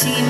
team.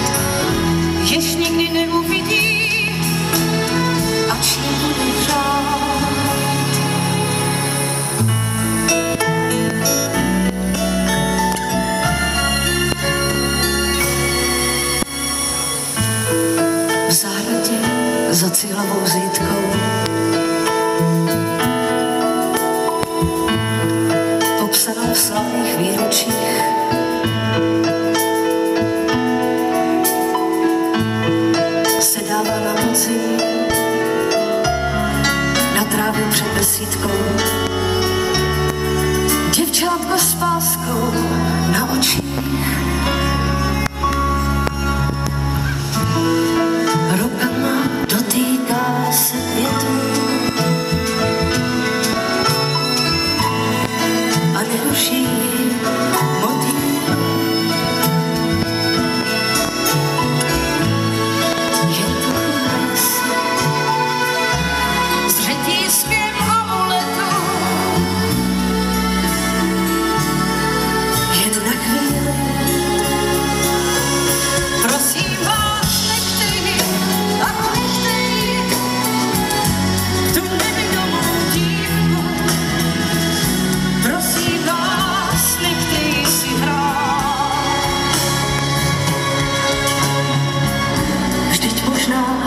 dává na podzim na trávu před besídkou. Děvčátko s páskou na očích.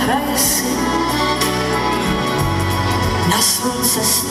agradecer nas forças